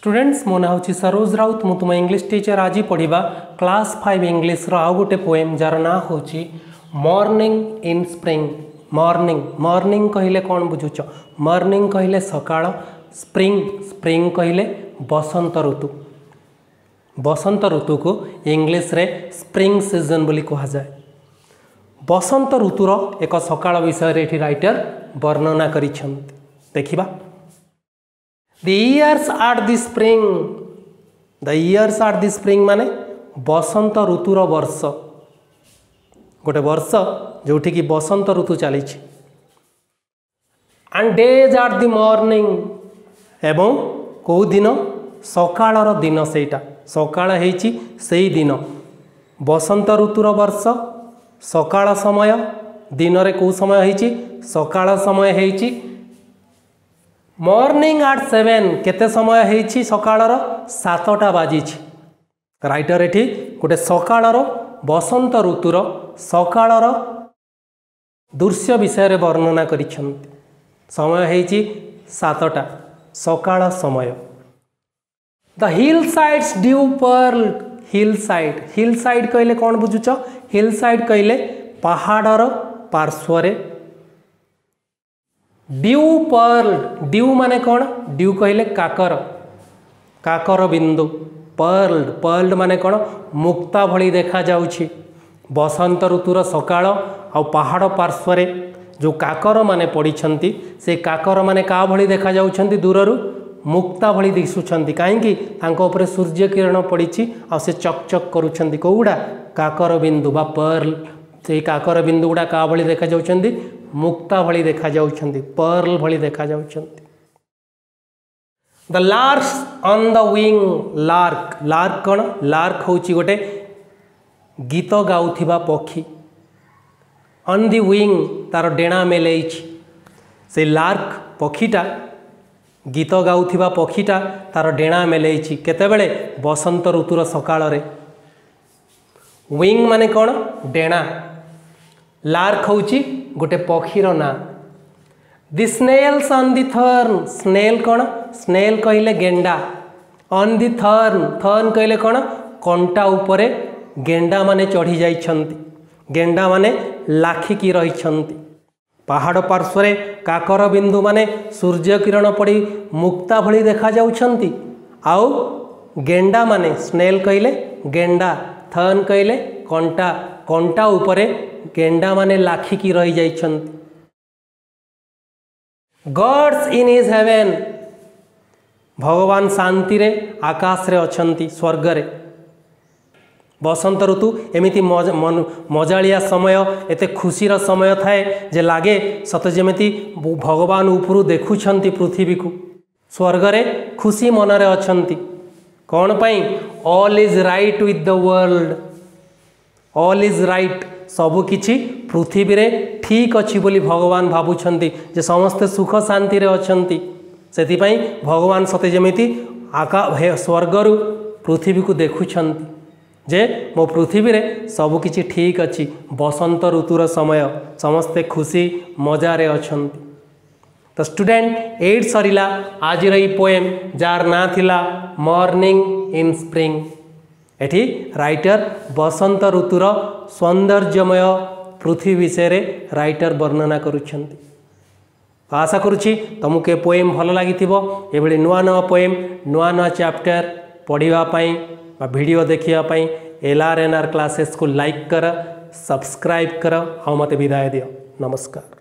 students मो नहोस् सरोज राउत म त इङ्लिस टिचर आज पढिया क्लास फाइभ इङ्लिस र आउँछ पोएम जाँदा नाह हौ morning in spring morning morning कहिले कम् बुझु मर्निङ कहिले सकाल स्प्रिङ स्प्रिङ कहिले बसन्त ऋतु बसन्त ऋतुको इङ्लिस स्प्रिङ सिजन बोली बसन्त ऋतुर एक सकाल विषय र वर्णना गरि the year's are the spring the year's are the spring মানে বসন্ত ঋতুর বর্ষ গোটে বর্ষ ଯେଉଁଠିକି ବସନ୍ତ ଋତୁ ଚାଲିଛି and day's are the morning ଏବଂ କେଉଁ ଦିନ ସକାଳର ଦିନ ସେଇଟା ସକାଳ ହେଇଛି ସେଇ ଦିନ ବସନ୍ତ ଋତୁର ବର୍ଷ ସକାଳ ସମୟ ଦିନରେ କେଉଁ ସମୟ ହେଇଛି ସକାଳ ସମୟ ହେଇଛି ମର୍ଣ୍ଣିଂ ଆଟ୍ ସେଭେନ୍ କେତେ ସମୟ ହେଇଛି ସକାଳର ସାତଟା ବାଜିଛି ରାଇଟର୍ ଏଠି ଗୋଟେ ସକାଳର ବସନ୍ତ ଋତୁର ସକାଳର ଦୃଶ୍ୟ ବିଷୟରେ ବର୍ଣ୍ଣନା କରିଛନ୍ତି ସମୟ ହେଇଛି ସାତଟା ସକାଳ ସମୟ the hill sides dew pearl hill side hill side କହିଲେ କ'ଣ ବୁଝୁଛ ହିଲ୍ ସାଇଡ୍ କହିଲେ ପାହାଡ଼ର ପାର୍ଶ୍ୱରେ ड्यू पर्ल ड्यू मान कौन ड्यू कहले काकर काकर बिंदु पर्ल पर्ल माने कौन मुक्ता भली देखा जाउछि बसंत ऋतुर सकाळ आहाड़ पहाड़ पार्श्वरे जो काकर माने पडिछंती से काकर माने का भली देखा जा दूर मुक्ता भली दिशुं कहीं तांको ऊपर सूर्य किरण पडिछि आ चक चकचक करुछंती कोउडा काकर बिंदु बा पर्ल से काकर बिंदु गुडा का भली देखा जा ମୁକ୍ତା ଭଳି ଦେଖାଯାଉଛନ୍ତି ପର୍ଲ ଭଳି ଦେଖାଯାଉଛନ୍ତି the larks on the wing lark lark କ'ଣ ଲାର୍କ ହେଉଛି ଗୋଟେ ଗୀତ ଗାଉଥିବା ପକ୍ଷୀ ଅନ୍ ଦି ୱିଙ୍ଗ ତା'ର ଡେଣା ମେଲେଇଛି ସେ ଲାର୍କ ପକ୍ଷୀଟା ଗୀତ ଗାଉଥିବା ପକ୍ଷୀଟା ତା'ର ଡେଣା ମେଲେଇଛି କେତେବେଳେ ବସନ୍ତ ଋତୁର ସକାଳରେ ୱିଙ୍ଗ ମାନେ କ'ଣ ଡେଣା ଲାର୍କ ହେଉଛି ଗୋଟେ ପକ୍ଷୀର ନାଁ the snails on the thorn snail କ'ଣ ସ୍ନେଲ୍ କହିଲେ ଗେଣ୍ଡା ଅନ୍ ଦି ଥର୍ନ ଥର୍ନ କହିଲେ କ'ଣ କଣ୍ଟା ଉପରେ ଗେଣ୍ଡାମାନେ ଚଢ଼ି ଯାଇଛନ୍ତି ଗେଣ୍ଡାମାନେ ଲାଖିକି ରହିଛନ୍ତି ପାହାଡ଼ ପାର୍ଶ୍ୱରେ କାକର ବିନ୍ଦୁମାନେ ସୂର୍ଯ୍ୟକିରଣ ପଡ଼ି ମୁକ୍ତା ଭଳି ଦେଖାଯାଉଛନ୍ତି ଆଉ ଗେଣ୍ଡାମାନେ ସ୍ନେଲ୍ କହିଲେ ଗେଣ୍ଡା ଥର୍ନ କହିଲେ କଣ୍ଟା କଣ୍ଟା ଉପରେ କେଣ୍ଡା ମାନେ ଲାଖିକି ରହିଯାଇଛନ୍ତି ଗଡ୍ସ ଇନ୍ ହିଜ୍ ହେଭେନ୍ ଭଗବାନ ଶାନ୍ତିରେ ଆକାଶରେ ଅଛନ୍ତି ସ୍ୱର୍ଗରେ ବସନ୍ତ ଋତୁ ଏମିତି ମଜାଳିଆ ସମୟ ଏତେ ଖୁସିର ସମୟ ଥାଏ ଯେ ଲାଗେ ସତ ଯେମିତି ଭଗବାନ ଉପରୁ ଦେଖୁଛନ୍ତି ପୃଥିବୀକୁ ସ୍ୱର୍ଗରେ ଖୁସି ମନରେ ଅଛନ୍ତି କ'ଣ ପାଇଁ all is right with the world all is right ସବୁକିଛି ପୃଥିବୀରେ ଠିକ୍ ଅଛି ବୋଲି ଭଗବାନ ଭାବୁଛନ୍ତି ଯେ ସମସ୍ତେ ସୁଖ ଶାନ୍ତିରେ ଅଛନ୍ତି ସେଥିପାଇଁ ଭଗବାନ ସତେ ଯେମିତି ଆକା ସ୍ୱର୍ଗରୁ ପୃଥିବୀକୁ ଦେଖୁଛନ୍ତି ଯେ ମୋ ପୃଥିବୀରେ ସବୁକିଛି ଠିକ୍ ଅଛି ବସନ୍ତ ଋତୁର ସମୟ ସମସ୍ତେ ଖୁସି ମଜାରେ ଅଛନ୍ତି ତ ଷ୍ଟୁଡେଣ୍ଟ ଏଇଟ୍ ସରିଲା ଆଜିର ଏଇ ପୋଏମ୍ ଯାହାର ନାଁ ଥିଲା ମର୍ଣ୍ଣିଂ ଇନ୍ ସ୍ପ୍ରିଙ୍ଗ एटी राइटर बसंत ऋतुर सौंदर्यमय पृथ्वी विषय राइटर वर्णना कर तो आशा करशा करमुके पोएम भल लगी एभली नुआ नुआ पोएम नुआ नुआ चैप्टर पढ़ापाई भिड देखापी L R N R classes को लाइक कर सब्सक्राइब कर आ मत विदाय दि नमस्कार